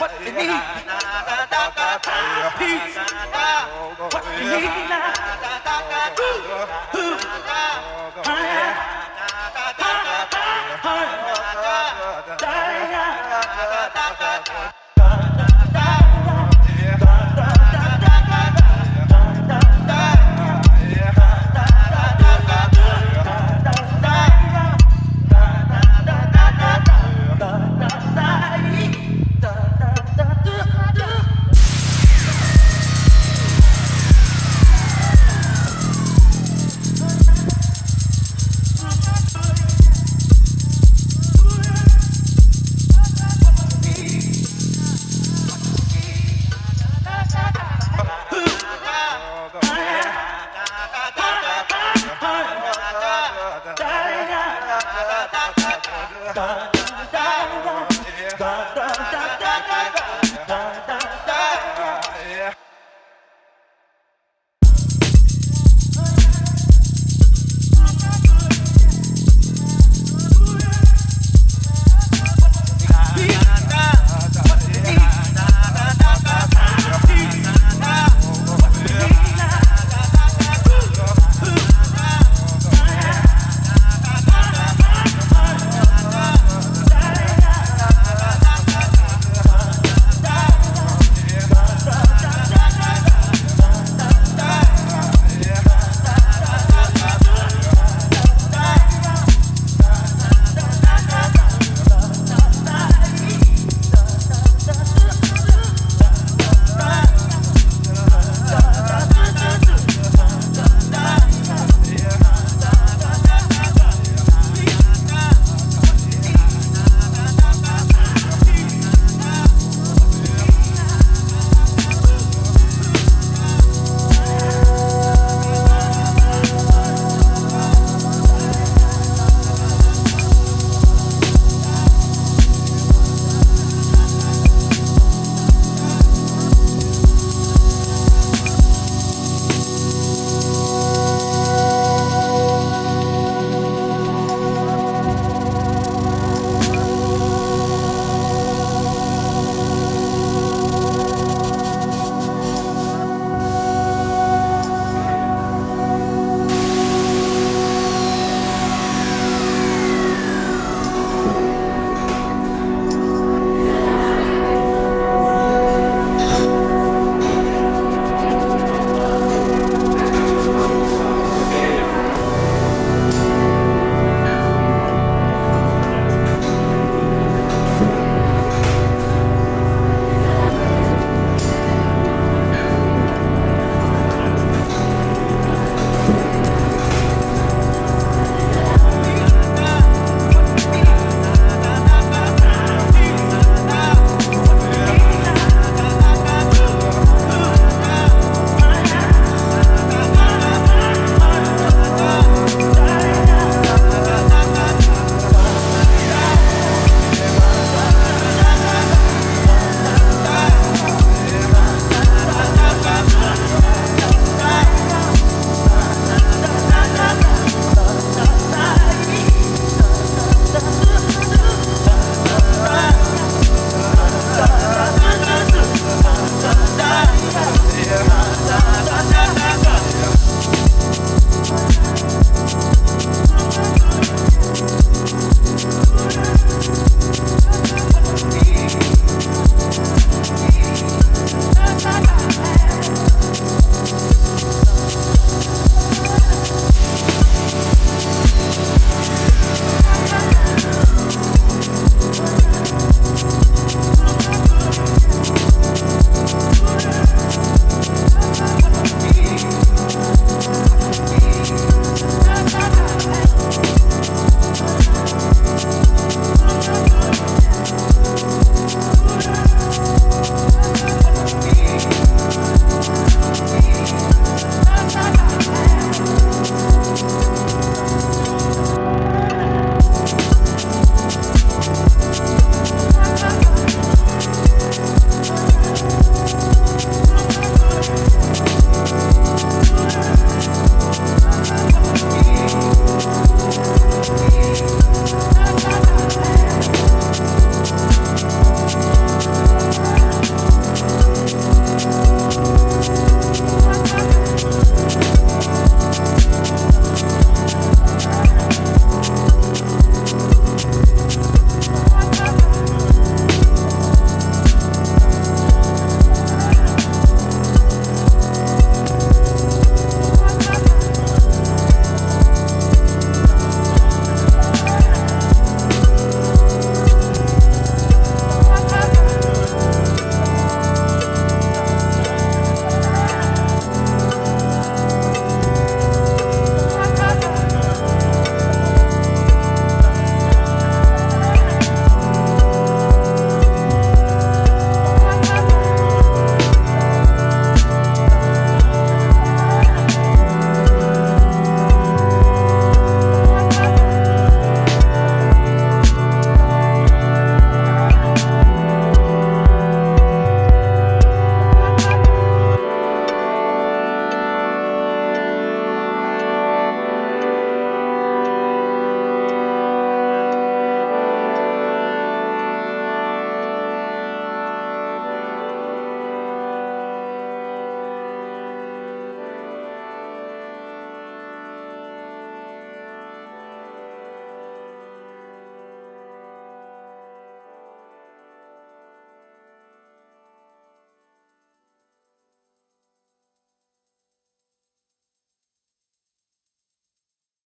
What you need? Peace. What you need now?